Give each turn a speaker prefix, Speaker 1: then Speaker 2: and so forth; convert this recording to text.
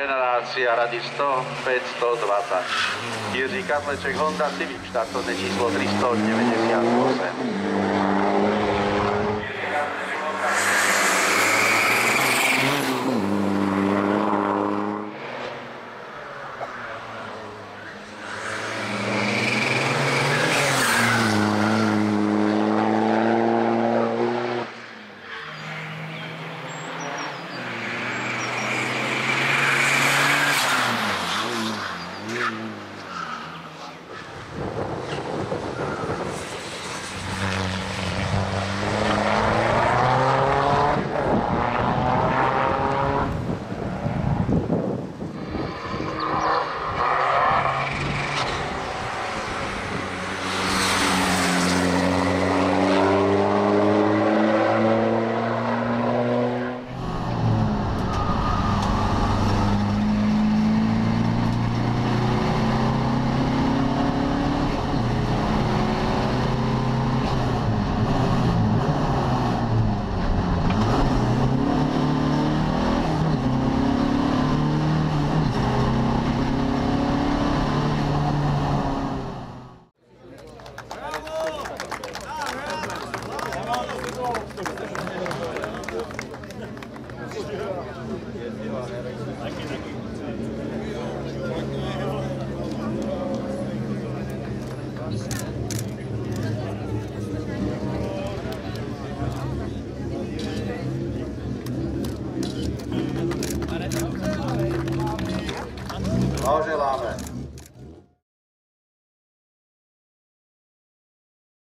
Speaker 1: generácia Rady 100 520. Jiří Katleček Honda Civic, štartovné číslo 398. Blahoželáme.